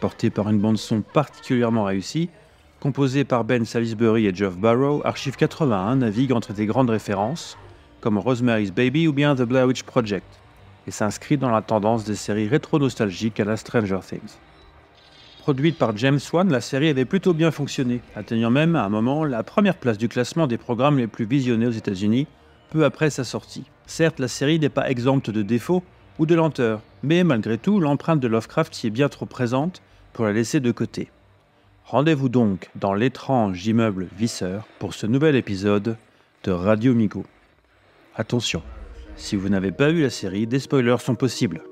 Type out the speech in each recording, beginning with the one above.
Portée par une bande-son particulièrement réussie, composée par Ben Salisbury et Geoff Barrow, Archive 81 navigue entre des grandes références, comme Rosemary's Baby ou bien The Blair Witch Project, et s'inscrit dans la tendance des séries rétro-nostalgiques à la Stranger Things. Produite par James Wan, la série avait plutôt bien fonctionné, atteignant même à un moment la première place du classement des programmes les plus visionnés aux États-Unis, peu après sa sortie. Certes, la série n'est pas exempte de défauts ou de lenteurs, mais malgré tout, l'empreinte de Lovecraft y est bien trop présente pour la laisser de côté. Rendez-vous donc dans l'étrange immeuble Visseur pour ce nouvel épisode de Radio Migo. Attention, si vous n'avez pas vu la série, des spoilers sont possibles.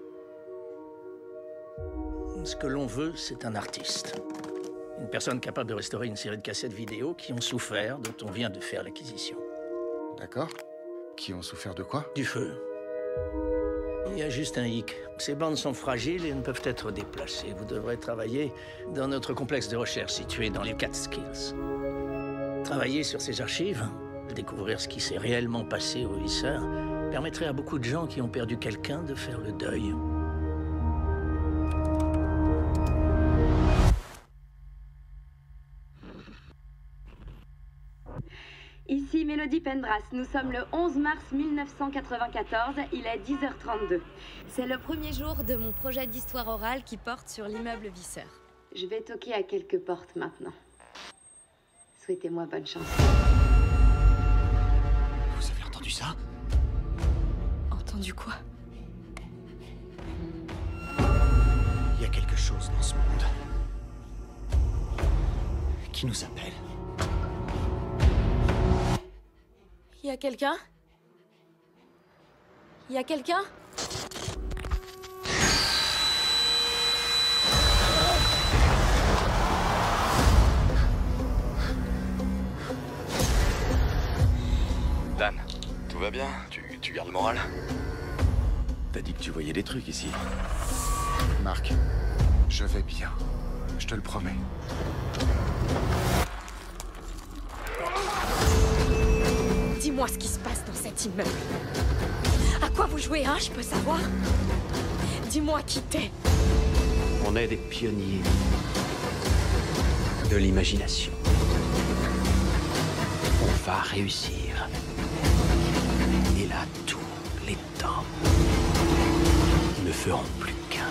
Ce que l'on veut, c'est un artiste. Une personne capable de restaurer une série de cassettes vidéo qui ont souffert, dont on vient de faire l'acquisition. D'accord Qui ont souffert de quoi? Du feu. Il y a juste un hic. Ces bandes sont fragiles et ne peuvent être déplacées. Vous devrez travailler dans notre complexe de recherche situé dans les Catskills. Travailler sur ces archives, découvrir ce qui s'est réellement passé au Visseur, permettrait à beaucoup de gens qui ont perdu quelqu'un de faire le deuil. Ici Mélodie Pendras. Nous sommes le 11 mars 1994. Il est 10h32. C'est le premier jour de mon projet d'histoire orale qui porte sur l'immeuble Visseur. Je vais toquer à quelques portes maintenant. Souhaitez-moi bonne chance. Vous avez entendu ça? Entendu quoi? Il y a quelque chose dans ce monde qui nous appelle. Y a quelqu'un? Il y a quelqu'un? Dan, tout va bien? Tu, tu gardes le moral? T'as dit que tu voyais des trucs ici. Marc, je vais bien. Je te le promets. Dis-moi ce qui se passe dans cet immeuble. À quoi vous jouez, hein, je peux savoir? Dis-moi qui t'es. On est des pionniers de l'imagination. On va réussir. Et là, tous les temps ne feront plus qu'un.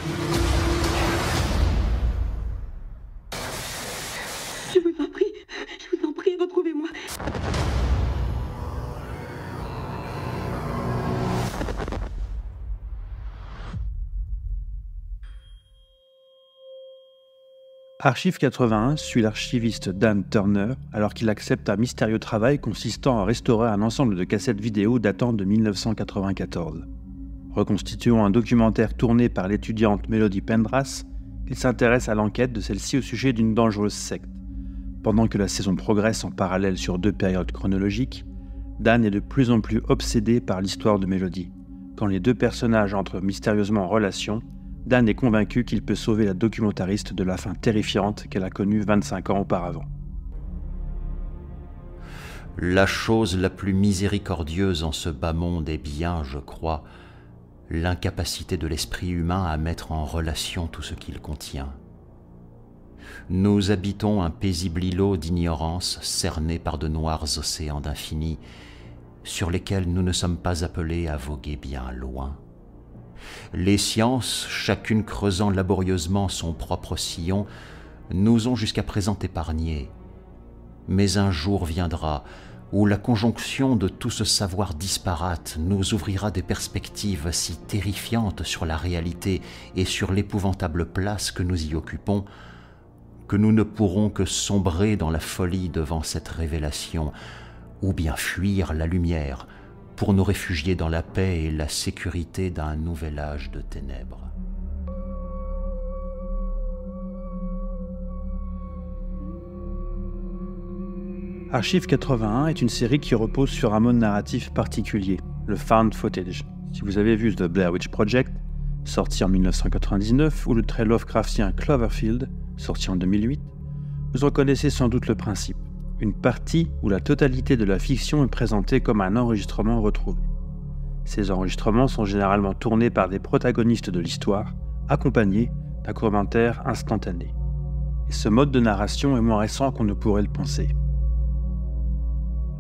Archive 81 suit l'archiviste Dan Turner alors qu'il accepte un mystérieux travail consistant à restaurer un ensemble de cassettes vidéo datant de 1994. Reconstituant un documentaire tourné par l'étudiante Melody Pendras, il s'intéresse à l'enquête de celle-ci au sujet d'une dangereuse secte. Pendant que la saison progresse en parallèle sur deux périodes chronologiques, Dan est de plus en plus obsédé par l'histoire de Melody. Quand les deux personnages entrent mystérieusement en relation, Dan est convaincu qu'il peut sauver la documentariste de la fin terrifiante qu'elle a connue 25 ans auparavant. La chose la plus miséricordieuse en ce bas monde est bien, je crois, l'incapacité de l'esprit humain à mettre en relation tout ce qu'il contient. Nous habitons un paisible îlot d'ignorance cerné par de noirs océans d'infini, sur lesquels nous ne sommes pas appelés à voguer bien loin. Les sciences, chacune creusant laborieusement son propre sillon, nous ont jusqu'à présent épargnés. Mais un jour viendra où la conjonction de tout ce savoir disparate nous ouvrira des perspectives si terrifiantes sur la réalité et sur l'épouvantable place que nous y occupons, que nous ne pourrons que sombrer dans la folie devant cette révélation, ou bien fuir la lumière pour nous réfugier dans la paix et la sécurité d'un nouvel âge de ténèbres. Archive 81 est une série qui repose sur un mode narratif particulier, le found footage. Si vous avez vu The Blair Witch Project, sorti en 1999, ou le très Lovecraftien Cloverfield, sorti en 2008, vous reconnaissez sans doute le principe. Une partie où la totalité de la fiction est présentée comme un enregistrement retrouvé. Ces enregistrements sont généralement tournés par des protagonistes de l'histoire, accompagnés d'un commentaire instantané. Et ce mode de narration est moins récent qu'on ne pourrait le penser.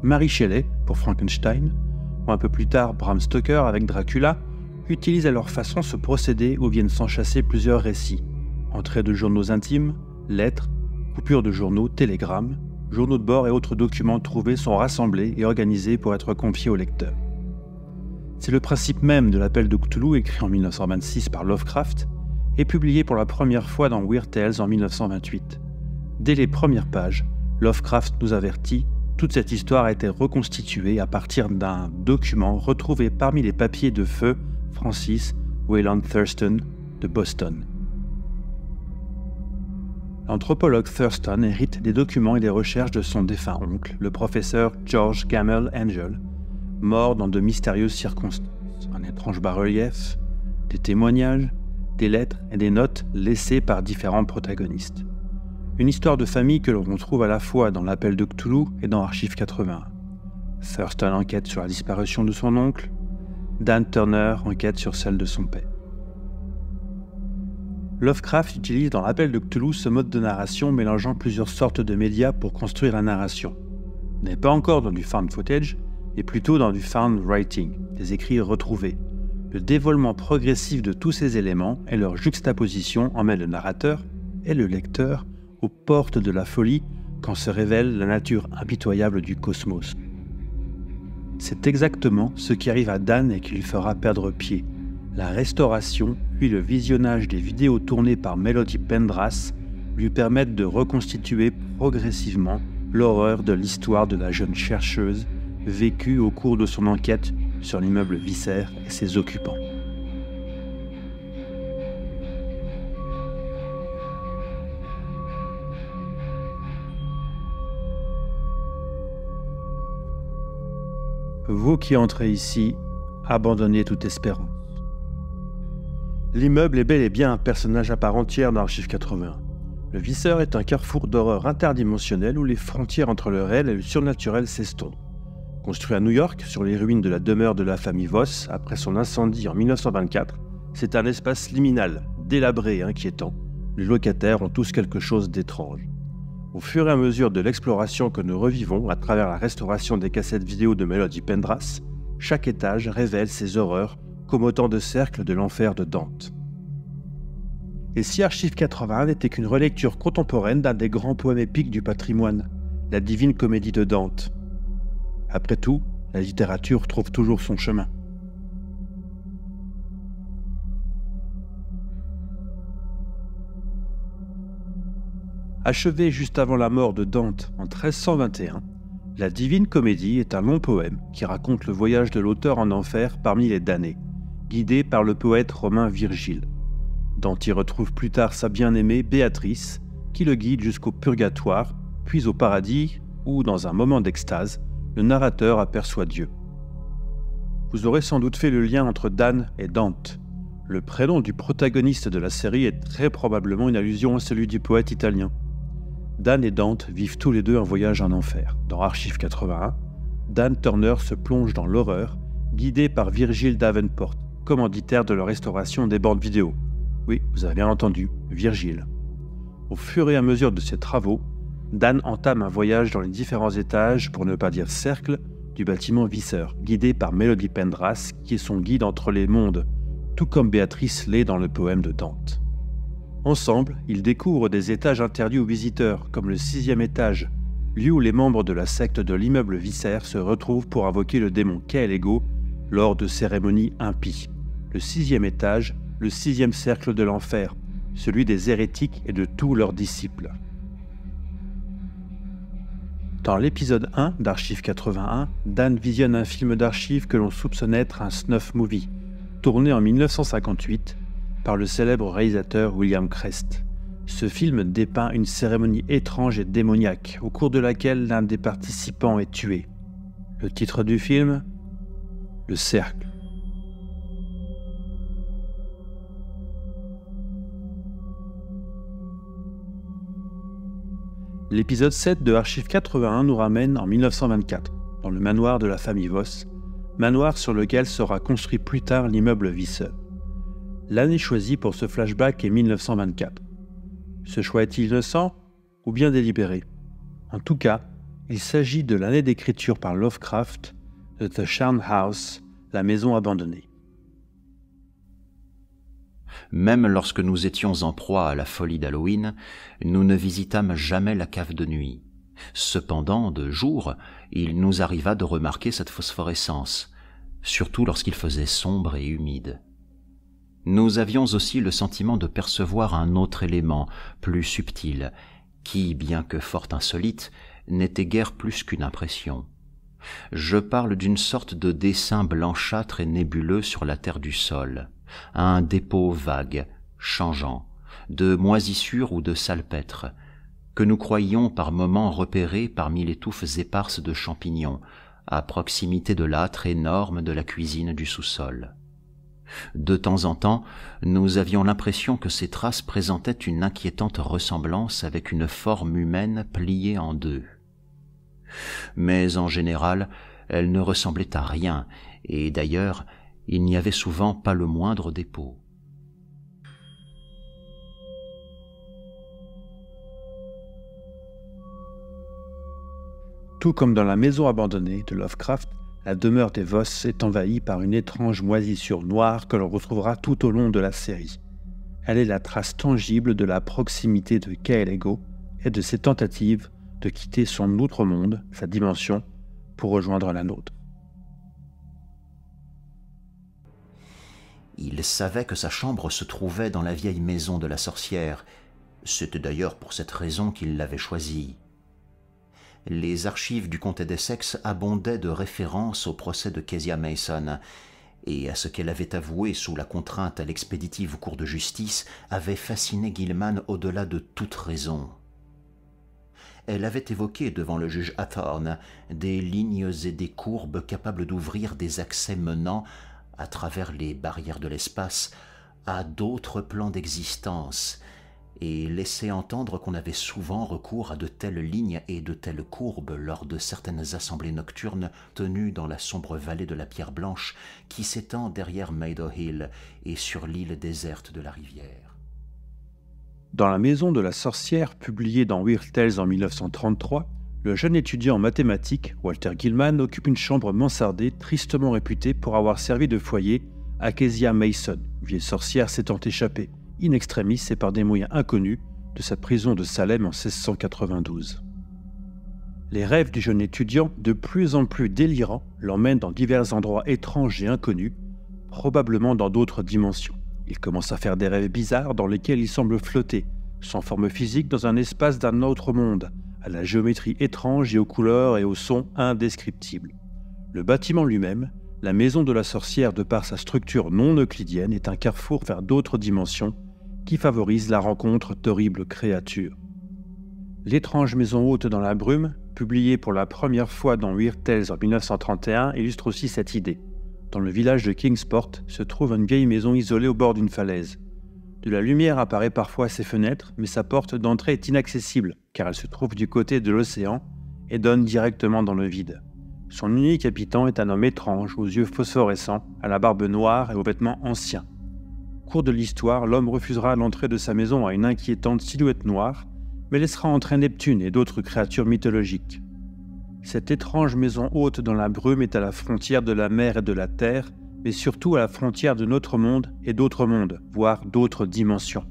Mary Shelley, pour Frankenstein, ou un peu plus tard Bram Stoker avec Dracula, utilisent à leur façon ce procédé où viennent s'enchasser plusieurs récits. Entrées de journaux intimes, lettres, coupures de journaux, télégrammes, journaux de bord et autres documents trouvés sont rassemblés et organisés pour être confiés au lecteur. C'est le principe même de l'appel de Cthulhu écrit en 1926 par Lovecraft et publié pour la première fois dans Weird Tales en 1928. Dès les premières pages, Lovecraft nous avertit toute cette histoire a été reconstituée à partir d'un document retrouvé parmi les papiers de feu Francis Wayland Thurston de Boston. L'anthropologue Thurston hérite des documents et des recherches de son défunt oncle, le professeur George Gamel Angel, mort dans de mystérieuses circonstances. Un étrange bas-relief, des témoignages, des lettres et des notes laissées par différents protagonistes. Une histoire de famille que l'on trouve à la fois dans l'appel de Cthulhu et dans Archive 80. Thurston enquête sur la disparition de son oncle, Dan Turner enquête sur celle de son père. Lovecraft utilise dans l'appel de Cthulhu ce mode de narration mélangeant plusieurs sortes de médias pour construire la narration. On n'est pas encore dans du found footage, mais plutôt dans du found writing, des écrits retrouvés. Le dévoilement progressif de tous ces éléments et leur juxtaposition emmène le narrateur et le lecteur aux portes de la folie quand se révèle la nature impitoyable du cosmos. C'est exactement ce qui arrive à Dan et qui lui fera perdre pied. La restauration, puis le visionnage des vidéos tournées par Melody Pendras lui permettent de reconstituer progressivement l'horreur de l'histoire de la jeune chercheuse vécue au cours de son enquête sur l'immeuble Visser et ses occupants. Vous qui entrez ici, abandonnez toute espérance. L'immeuble est bel et bien un personnage à part entière dans Archive 81. Le Visseur est un carrefour d'horreur interdimensionnelle où les frontières entre le réel et le surnaturel s'estompent. Construit à New York, sur les ruines de la demeure de la famille Voss, après son incendie en 1924, c'est un espace liminal, délabré et inquiétant. Les locataires ont tous quelque chose d'étrange. Au fur et à mesure de l'exploration que nous revivons à travers la restauration des cassettes vidéo de Melody Pendras, chaque étage révèle ses horreurs comme autant de cercles de l'enfer de Dante. Et si Archive 81 n'était qu'une relecture contemporaine d'un des grands poèmes épiques du patrimoine, la Divine Comédie de Dante, après tout, la littérature trouve toujours son chemin. Achevé juste avant la mort de Dante en 1321, la Divine Comédie est un long poème qui raconte le voyage de l'auteur en enfer parmi les damnés, guidé par le poète romain Virgile. Dante y retrouve plus tard sa bien-aimée Béatrice, qui le guide jusqu'au purgatoire, puis au paradis, où, dans un moment d'extase, le narrateur aperçoit Dieu. Vous aurez sans doute fait le lien entre Dan et Dante. Le prénom du protagoniste de la série est très probablement une allusion à celui du poète italien. Dan et Dante vivent tous les deux un voyage en enfer. Dans Archive 81, Dan Turner se plonge dans l'horreur, guidé par Virgile Davenport, commanditaire de la restauration des bandes vidéo. Oui, vous avez bien entendu, Virgile. Au fur et à mesure de ses travaux, Dan entame un voyage dans les différents étages, pour ne pas dire cercles, du bâtiment Visseur, guidé par Melody Pendras, qui est son guide entre les mondes, tout comme Béatrice l'est dans le poème de Dante. Ensemble, ils découvrent des étages interdits aux visiteurs, comme le sixième étage, lieu où les membres de la secte de l'immeuble Visser se retrouvent pour invoquer le démon Kaelego lors de cérémonies impies. Le sixième étage, le sixième cercle de l'enfer, celui des hérétiques et de tous leurs disciples. Dans l'épisode 1 d'Archive 81, Dan visionne un film d'archives que l'on soupçonne être un snuff movie, tourné en 1958 par le célèbre réalisateur William Crest. Ce film dépeint une cérémonie étrange et démoniaque au cours de laquelle l'un des participants est tué. Le titre du film? Le Cercle. L'épisode 7 de Archive 81 nous ramène en 1924, dans le manoir de la famille Voss, manoir sur lequel sera construit plus tard l'immeuble Visser. L'année choisie pour ce flashback est 1924. Ce choix est-il innocent ou bien délibéré? En tout cas, il s'agit de l'année d'écriture par Lovecraft de The Sharn House, la maison abandonnée. Même lorsque nous étions en proie à la folie d'Halloween, nous ne visitâmes jamais la cave de nuit. Cependant, de jour, il nous arriva de remarquer cette phosphorescence, surtout lorsqu'il faisait sombre et humide. Nous avions aussi le sentiment de percevoir un autre élément, plus subtil, qui, bien que fort insolite, n'était guère plus qu'une impression. Je parle d'une sorte de dessin blanchâtre et nébuleux sur la terre du sol un dépôt vague, changeant, de moisissures ou de salpêtre, que nous croyions par moments repérer parmi les touffes éparses de champignons, à proximité de l'âtre énorme de la cuisine du sous-sol. De temps en temps, nous avions l'impression que ces traces présentaient une inquiétante ressemblance avec une forme humaine pliée en deux. Mais en général, elles ne ressemblaient à rien, et d'ailleurs, il n'y avait souvent pas le moindre dépôt. Tout comme dans la maison abandonnée de Lovecraft, la demeure des Voss est envahie par une étrange moisissure noire que l'on retrouvera tout au long de la série. Elle est la trace tangible de la proximité de Kaelego et de ses tentatives de quitter son autre monde, sa dimension, pour rejoindre la nôtre. Il savait que sa chambre se trouvait dans la vieille maison de la sorcière. C'était d'ailleurs pour cette raison qu'il l'avait choisie. Les archives du comté d'Essex abondaient de références au procès de Kezia Mason, et à ce qu'elle avait avoué sous la contrainte à l'expéditive cour de justice avait fasciné Gilman au-delà de toute raison. Elle avait évoqué devant le juge Hathorne des lignes et des courbes capables d'ouvrir des accès menant à travers les barrières de l'espace, à d'autres plans d'existence, et laissait entendre qu'on avait souvent recours à de telles lignes et de telles courbes lors de certaines assemblées nocturnes tenues dans la sombre vallée de la Pierre Blanche qui s'étend derrière Maida Hill et sur l'île déserte de la rivière. Dans La maison de la sorcière, publiée dans Weird Tales en 1933, le jeune étudiant en mathématiques, Walter Gilman, occupe une chambre mansardée tristement réputée pour avoir servi de foyer à Kezia Mason, vieille sorcière s'étant échappée, in extremis et par des moyens inconnus, de sa prison de Salem en 1692. Les rêves du jeune étudiant, de plus en plus délirants, l'emmènent dans divers endroits étranges et inconnus, probablement dans d'autres dimensions. Il commence à faire des rêves bizarres dans lesquels il semble flotter, sans forme physique, dans un espace d'un autre monde, à la géométrie étrange et aux couleurs et aux sons indescriptibles. Le bâtiment lui-même, la maison de la sorcière de par sa structure non euclidienne, est un carrefour vers d'autres dimensions qui favorise la rencontre d'horribles créatures. L'étrange maison haute dans la brume, publiée pour la première fois dans Weird Tales en 1931, illustre aussi cette idée. Dans le village de Kingsport se trouve une vieille maison isolée au bord d'une falaise. De la lumière apparaît parfois à ses fenêtres, mais sa porte d'entrée est inaccessible, car elle se trouve du côté de l'océan et donne directement dans le vide. Son unique habitant est un homme étrange, aux yeux phosphorescents, à la barbe noire et aux vêtements anciens. cours de l'histoire, l'homme refusera l'entrée de sa maison à une inquiétante silhouette noire, mais laissera entrer Neptune et d'autres créatures mythologiques. Cette étrange maison haute dans la brume est à la frontière de la mer et de la terre, mais surtout à la frontière de notre monde et d'autres mondes, voire d'autres dimensions.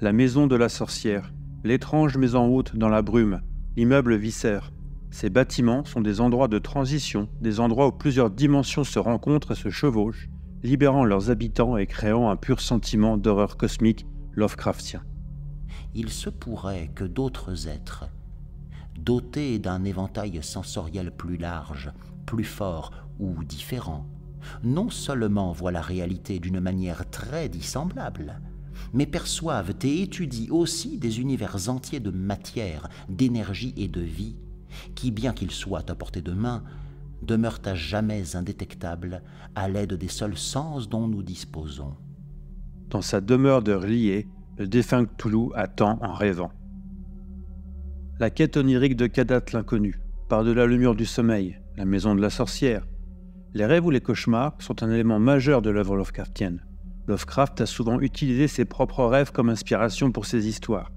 La maison de la sorcière, l'étrange maison haute dans la brume, l'immeuble Viscère. Ces bâtiments sont des endroits de transition, des endroits où plusieurs dimensions se rencontrent et se chevauchent, libérant leurs habitants et créant un pur sentiment d'horreur cosmique Lovecraftien. Il se pourrait que d'autres êtres, dotés d'un éventail sensoriel plus large, plus fort ou différent, non seulement voient la réalité d'une manière très dissemblable, mais perçoivent et étudient aussi des univers entiers de matière, d'énergie et de vie, qui, bien qu'ils soient à portée de main, demeurent à jamais indétectables à l'aide des seuls sens dont nous disposons. Dans sa demeure de relié, le défunt Cthulhu attend en rêvant. La quête onirique de Kadat l'inconnu, par-delà le mur du sommeil, la maison de la sorcière. Les rêves ou les cauchemars sont un élément majeur de l'œuvre Lovecraftienne. Lovecraft a souvent utilisé ses propres rêves comme inspiration pour ses histoires.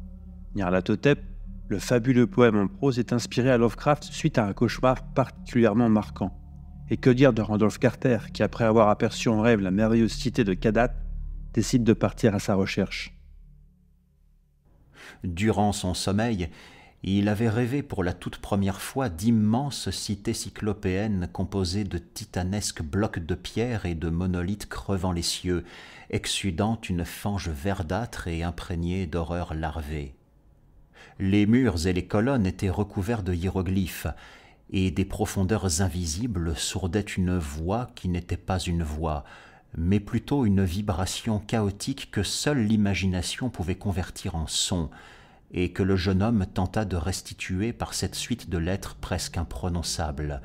Nyarlathotep, le fabuleux poème en prose, est inspiré à Lovecraft suite à un cauchemar particulièrement marquant. Et que dire de Randolph Carter, qui après avoir aperçu en rêve la merveilleuse cité de Kadat, décide de partir à sa recherche? Durant son sommeil, il avait rêvé pour la toute première fois d'immenses cités cyclopéennes composées de titanesques blocs de pierre et de monolithes crevant les cieux, exsudant une fange verdâtre et imprégnée d'horreurs larvées. Les murs et les colonnes étaient recouverts de hiéroglyphes, et des profondeurs invisibles sourdait une voix qui n'était pas une voix, mais plutôt une vibration chaotique que seule l'imagination pouvait convertir en son, et que le jeune homme tenta de restituer par cette suite de lettres presque imprononçables.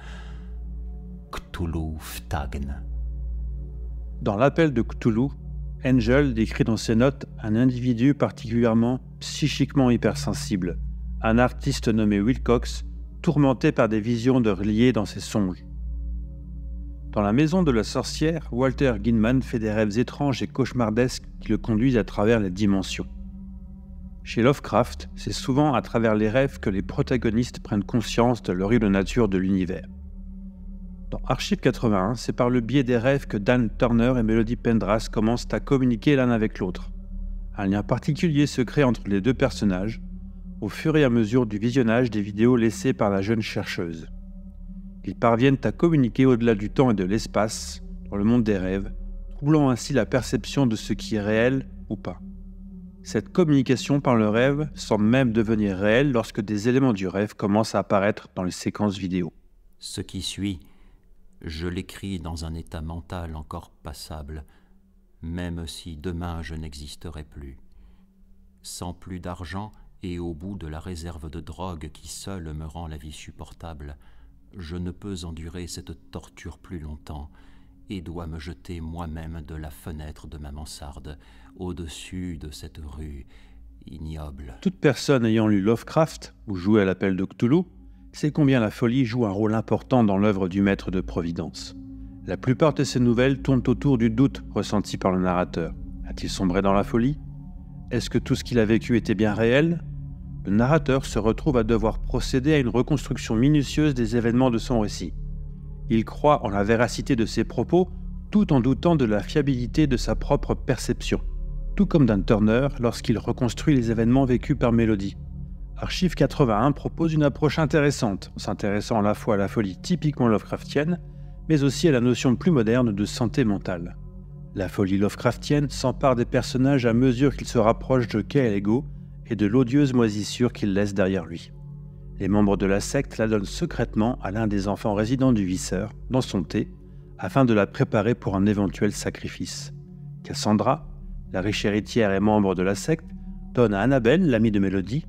Cthulhu Ftagn. Dans l'appel de Cthulhu, Angel décrit dans ses notes un individu particulièrement psychiquement hypersensible, un artiste nommé Wilcox, tourmenté par des visions de reliés dans ses songes. Dans la maison de la sorcière, Walter Ginman fait des rêves étranges et cauchemardesques qui le conduisent à travers les dimensions. Chez Lovecraft, c'est souvent à travers les rêves que les protagonistes prennent conscience de l'horrible nature de l'univers. Dans Archive 81, c'est par le biais des rêves que Dan Turner et Melody Pendras commencent à communiquer l'un avec l'autre. Un lien particulier se crée entre les deux personnages au fur et à mesure du visionnage des vidéos laissées par la jeune chercheuse. Ils parviennent à communiquer au-delà du temps et de l'espace, dans le monde des rêves, troublant ainsi la perception de ce qui est réel ou pas. Cette communication par le rêve semble même devenir réelle lorsque des éléments du rêve commencent à apparaître dans les séquences vidéo. Ce qui suit, je l'écris dans un état mental encore passable, même si demain je n'existerai plus. Sans plus d'argent et au bout de la réserve de drogue qui seule me rend la vie supportable, je ne peux endurer cette torture plus longtemps et dois me jeter moi-même de la fenêtre de ma mansarde au-dessus de cette rue ignoble. Toute personne ayant lu Lovecraft ou joué à l'appel de Cthulhu sait combien la folie joue un rôle important dans l'œuvre du maître de Providence. La plupart de ces nouvelles tournent autour du doute ressenti par le narrateur. A-t-il sombré dans la folie? Est-ce que tout ce qu'il a vécu était bien réel? Le narrateur se retrouve à devoir procéder à une reconstruction minutieuse des événements de son récit. Il croit en la véracité de ses propos tout en doutant de la fiabilité de sa propre perception, tout comme Dan Turner lorsqu'il reconstruit les événements vécus par Melody. Archive 81 propose une approche intéressante, s'intéressant à la fois à la folie typiquement Lovecraftienne, mais aussi à la notion plus moderne de santé mentale. La folie Lovecraftienne s'empare des personnages à mesure qu'ils se rapprochent de Kay Ego et de l'odieuse moisissure qu'il laisse derrière lui. Les membres de la secte la donnent secrètement à l'un des enfants résidents du visseur, dans son thé, afin de la préparer pour un éventuel sacrifice. Cassandra, la riche héritière et membre de la secte, donne à Annabelle, l'amie de Mélodie,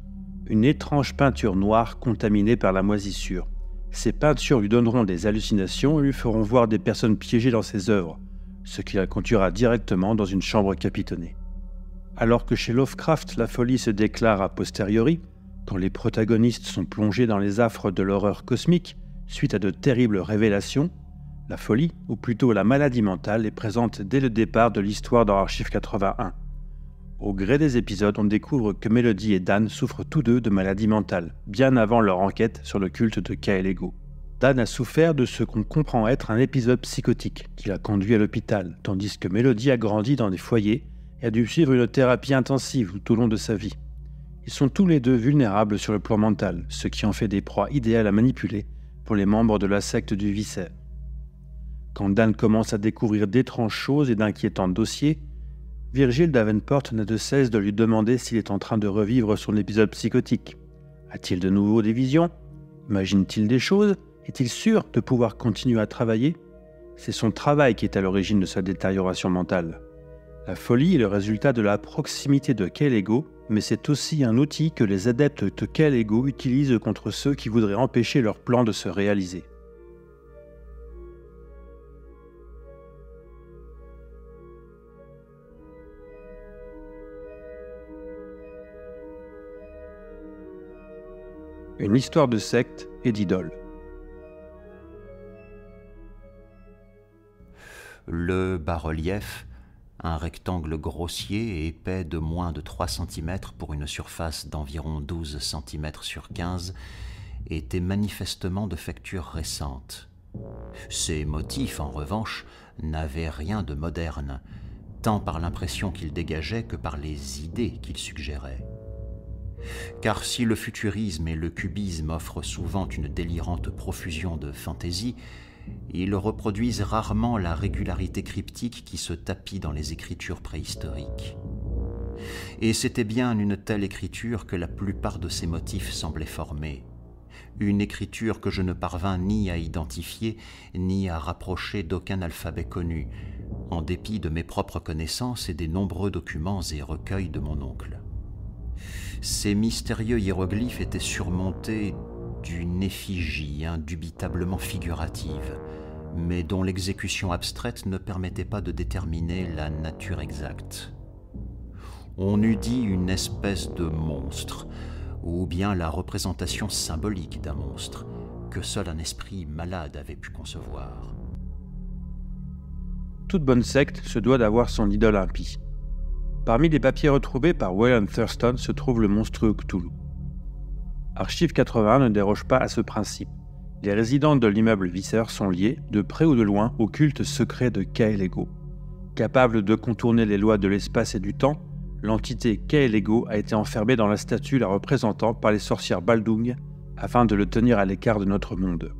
une étrange peinture noire contaminée par la moisissure. Ces peintures lui donneront des hallucinations et lui feront voir des personnes piégées dans ses œuvres, ce qui la conduira directement dans une chambre capitonnée. Alors que chez Lovecraft la folie se déclare a posteriori, quand les protagonistes sont plongés dans les affres de l'horreur cosmique suite à de terribles révélations, la folie, ou plutôt la maladie mentale, est présente dès le départ de l'histoire dans Archive 81. Au gré des épisodes, on découvre que Melody et Dan souffrent tous deux de maladie mentale, bien avant leur enquête sur le culte de Kaelego. Dan a souffert de ce qu'on comprend être un épisode psychotique qui l'a conduit à l'hôpital, tandis que Melody a grandi dans des foyers et a dû suivre une thérapie intensive tout au long de sa vie. Ils sont tous les deux vulnérables sur le plan mental, ce qui en fait des proies idéales à manipuler pour les membres de la secte du Visser. Quand Dan commence à découvrir d'étranges choses et d'inquiétants dossiers, Virgile Davenport n'a de cesse de lui demander s'il est en train de revivre son épisode psychotique. A-t-il de nouveau des visions? Imagine-t-il des choses? Est-il sûr de pouvoir continuer à travailler? C'est son travail qui est à l'origine de sa détérioration mentale. La folie est le résultat de la proximité de Ego, mais c'est aussi un outil que les adeptes de Ego utilisent contre ceux qui voudraient empêcher leur plan de se réaliser. Une histoire de secte et d'idole. Le bas-relief, un rectangle grossier et épais de moins de 3 cm pour une surface d'environ 12 cm sur 15, était manifestement de facture récente. Ces motifs, en revanche, n'avaient rien de moderne, tant par l'impression qu'ils dégageaient que par les idées qu'ils suggéraient. Car si le futurisme et le cubisme offrent souvent une délirante profusion de fantaisie, ils reproduisent rarement la régularité cryptique qui se tapit dans les écritures préhistoriques. Et c'était bien une telle écriture que la plupart de ces motifs semblaient former, une écriture que je ne parvins ni à identifier ni à rapprocher d'aucun alphabet connu, en dépit de mes propres connaissances et des nombreux documents et recueils de mon oncle. Ces mystérieux hiéroglyphes étaient surmontés d'une effigie indubitablement figurative, mais dont l'exécution abstraite ne permettait pas de déterminer la nature exacte. On eût dit une espèce de monstre, ou bien la représentation symbolique d'un monstre, que seul un esprit malade avait pu concevoir. Toute bonne secte se doit d'avoir son idole impie. Parmi les papiers retrouvés par William Thurston se trouve le monstrueux Cthulhu. Archive 81 ne déroge pas à ce principe. Les résidents de l'immeuble Visser sont liés, de près ou de loin, au culte secret de Kaelego. Capable de contourner les lois de l'espace et du temps, l'entité Kaelego a été enfermée dans la statue la représentant par les sorcières Baldung afin de le tenir à l'écart de notre monde.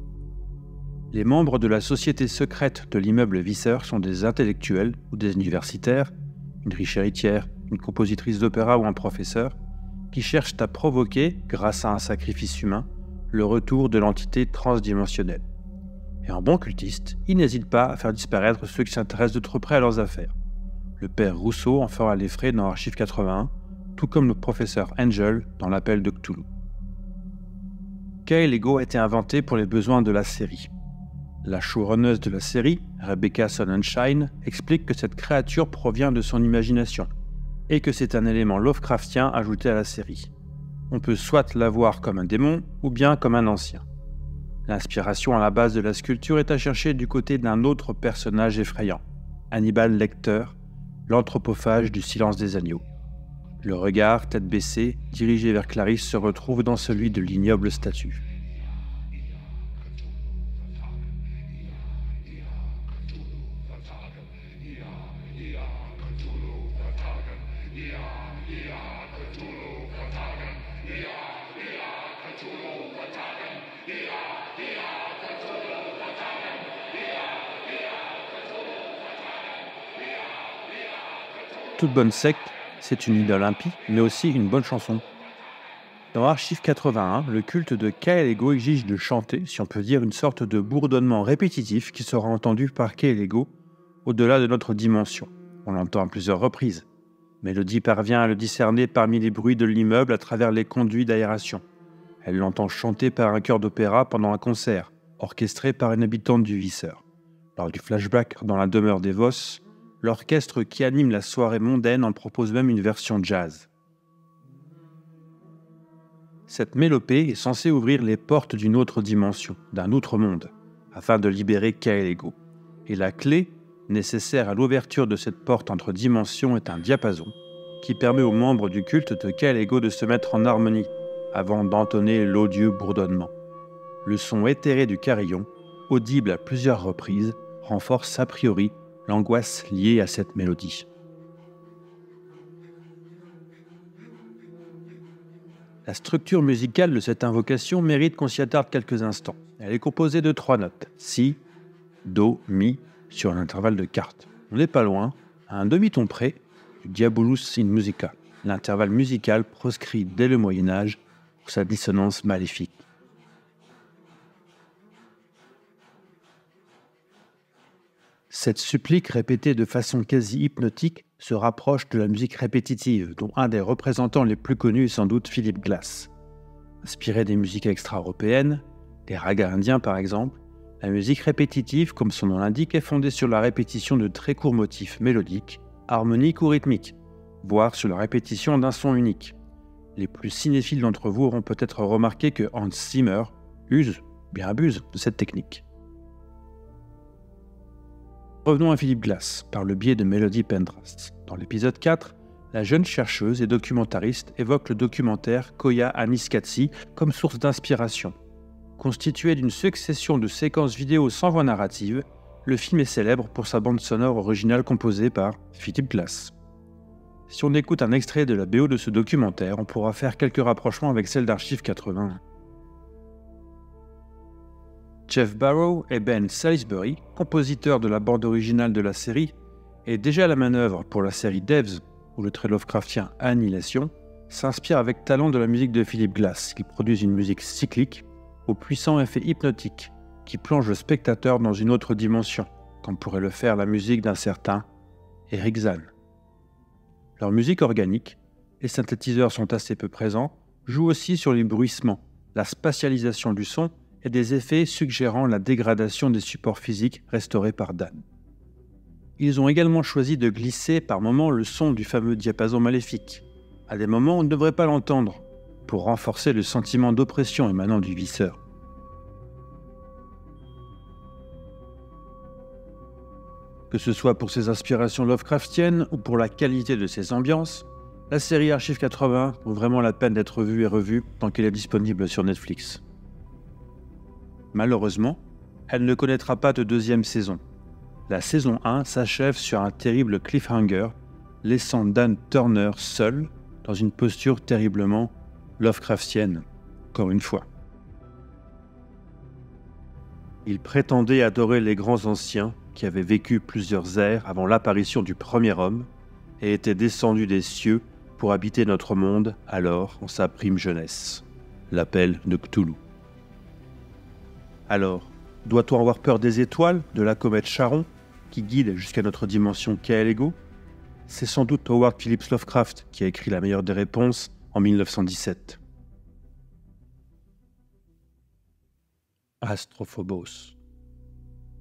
Les membres de la société secrète de l'immeuble Visser sont des intellectuels ou des universitaires une riche héritière, une compositrice d'opéra ou un professeur, qui cherchent à provoquer, grâce à un sacrifice humain, le retour de l'entité transdimensionnelle. Et en bon cultiste, il n'hésite pas à faire disparaître ceux qui s'intéressent de trop près à leurs affaires. Le père Rousseau en fera les frais dans Archive 81, tout comme le professeur Angel dans l'appel de Cthulhu. Kyle Ego a été inventé pour les besoins de la série? La showrunneuse de la série, Rebecca Sonnenschein, explique que cette créature provient de son imagination et que c'est un élément Lovecraftien ajouté à la série. On peut soit la voir comme un démon ou bien comme un ancien. L'inspiration à la base de la sculpture est à chercher du côté d'un autre personnage effrayant, Hannibal Lecter, l'anthropophage du silence des agneaux. Le regard, tête baissée, dirigé vers Clarisse, se retrouve dans celui de l'ignoble statue. Toute bonne secte, c'est une idole impie, mais aussi une bonne chanson. Dans Archive 81, le culte de Kaelego exige de chanter, si on peut dire, une sorte de bourdonnement répétitif qui sera entendu par Kaelego au-delà de notre dimension. On l'entend à plusieurs reprises. Mélodie parvient à le discerner parmi les bruits de l'immeuble à travers les conduits d'aération. Elle l'entend chanter par un chœur d'opéra pendant un concert, orchestré par une habitante du Visseur. Lors du flashback dans la demeure des Vos, l'orchestre qui anime la soirée mondaine en propose même une version jazz. Cette mélopée est censée ouvrir les portes d'une autre dimension, d'un autre monde, afin de libérer Kaelego. Et la clé nécessaire à l'ouverture de cette porte entre dimensions est un diapason qui permet aux membres du culte de Kaelego de se mettre en harmonie avant d'entonner l'odieux bourdonnement. Le son éthéré du carillon, audible à plusieurs reprises, renforce a priori l'angoisse liée à cette mélodie. La structure musicale de cette invocation mérite qu'on s'y attarde quelques instants. Elle est composée de trois notes, si, do, mi, sur un intervalle de quarte. On n'est pas loin, à un demi-ton près, du Diabolus in Musica, l'intervalle musical proscrit dès le Moyen Âge pour sa dissonance maléfique. Cette supplique répétée de façon quasi hypnotique se rapproche de la musique répétitive, dont un des représentants les plus connus est sans doute Philip Glass. Inspiré des musiques extra-européennes, des ragas indiens par exemple, la musique répétitive, comme son nom l'indique, est fondée sur la répétition de très courts motifs mélodiques, harmoniques ou rythmiques, voire sur la répétition d'un son unique. Les plus cinéphiles d'entre vous auront peut-être remarqué que Hans Zimmer use, bien abuse, de cette technique. Revenons à Philippe Glass, par le biais de Melody Pendras. Dans l'épisode 4, la jeune chercheuse et documentariste évoque le documentaire Koya Aniskatsi comme source d'inspiration. Constitué d'une succession de séquences vidéo sans voix narrative, le film est célèbre pour sa bande sonore originale composée par Philip Glass. Si on écoute un extrait de la BO de ce documentaire, on pourra faire quelques rapprochements avec celle d'Archive 80. Jeff Barrow et Ben Salisbury, compositeurs de la bande originale de la série, et déjà à la manœuvre pour la série Devs ou le très Lovecraftien Annihilation, s'inspirent avec talent de la musique de Philip Glass, qui produisent une musique cyclique, au puissant effet hypnotique, qui plonge le spectateur dans une autre dimension, comme pourrait le faire la musique d'un certain Eric Zahn. Leur musique organique, les synthétiseurs sont assez peu présents, joue aussi sur les bruissements, la spatialisation du son et des effets suggérant la dégradation des supports physiques restaurés par Dan. Ils ont également choisi de glisser par moments le son du fameux diapason maléfique. À des moments, on ne devrait pas l'entendre, pour renforcer le sentiment d'oppression émanant du visseur. Que ce soit pour ses inspirations Lovecraftiennes ou pour la qualité de ses ambiances, la série Archive 80 vaut vraiment la peine d'être vue et revue tant qu'elle est disponible sur Netflix. Malheureusement, elle ne connaîtra pas de deuxième saison. La saison 1 s'achève sur un terrible cliffhanger, laissant Dan Turner seul dans une posture terriblement Lovecraftienne, encore une fois. Il prétendait adorer les grands anciens qui avaient vécu plusieurs ères avant l'apparition du premier homme et était descendu des cieux pour habiter notre monde alors en sa prime jeunesse. L'appel de Cthulhu. Alors, doit-on avoir peur des étoiles, de la comète Charon, qui guide jusqu'à notre dimension Kael-Ego C'est sans doute Howard Phillips Lovecraft qui a écrit la meilleure des réponses en 1917. Astrophobos.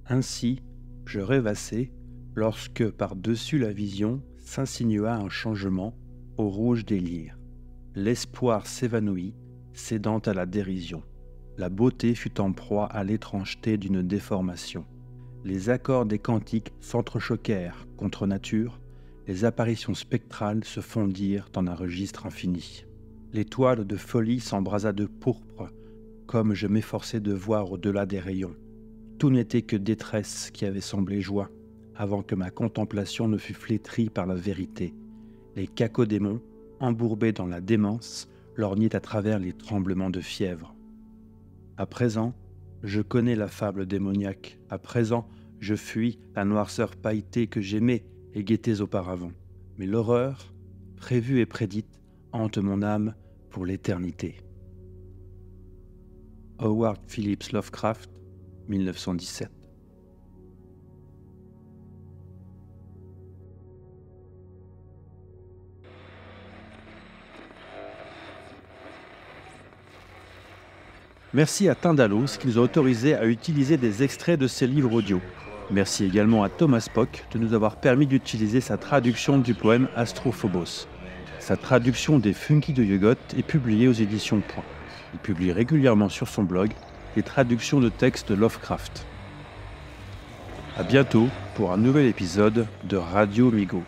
Ainsi, je rêvassais lorsque par-dessus la vision s'insinua un changement au rouge délire. L'espoir s'évanouit, cédant à la dérision la beauté fut en proie à l'étrangeté d'une déformation. Les accords des cantiques s'entrechoquèrent contre nature, les apparitions spectrales se fondirent en un registre infini. L'étoile de folie s'embrasa de pourpre, comme je m'efforçais de voir au-delà des rayons. Tout n'était que détresse qui avait semblé joie, avant que ma contemplation ne fût flétrie par la vérité. Les cacodémons, embourbés dans la démence, lorgnaient à travers les tremblements de fièvre. À présent, je connais la fable démoniaque. À présent, je fuis la noirceur pailletée que j'aimais et auparavant. Mais l'horreur, prévue et prédite, hante mon âme pour l'éternité. Howard Phillips Lovecraft, 1917. Merci à Tindalos qui nous a autorisé à utiliser des extraits de ses livres audio. Merci également à Thomas Pock de nous avoir permis d'utiliser sa traduction du poème Astrophobos. Sa traduction des Funky de Yugot est publiée aux éditions Point. Il publie régulièrement sur son blog les traductions de textes de Lovecraft. A bientôt pour un nouvel épisode de Radio Migo.